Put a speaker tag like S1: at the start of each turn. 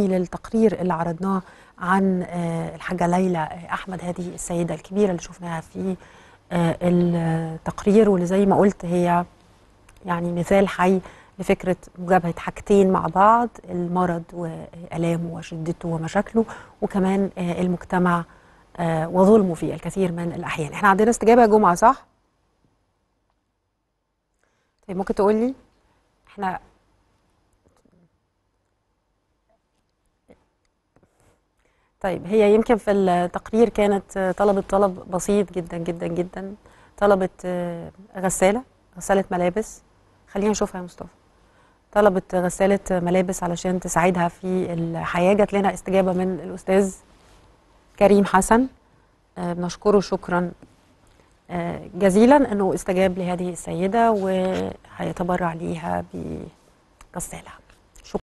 S1: للتقرير اللي عرضناه عن الحاجة ليلى أحمد هذه السيدة الكبيرة اللي شفناها في التقرير. واللي زي ما قلت هي يعني مثال حي لفكرة مجابهة حاجتين مع بعض المرض وألامه وشدته ومشاكله وكمان المجتمع وظلمه في الكثير من الأحيان. إحنا عندنا استجابة جمعة صح؟ طيب ممكن تقولي إحنا طيب هي يمكن في التقرير كانت طلبت طلب بسيط جدا جدا جدا. طلبت غسالة غسالة ملابس. خلينا نشوفها يا مصطفى. طلبت غسالة ملابس علشان تساعدها في الحياة. جات لنا استجابة من الأستاذ كريم حسن. بنشكره شكرا. جزيلا أنه استجاب لهذه السيدة وهيتبرع ليها بغسالة.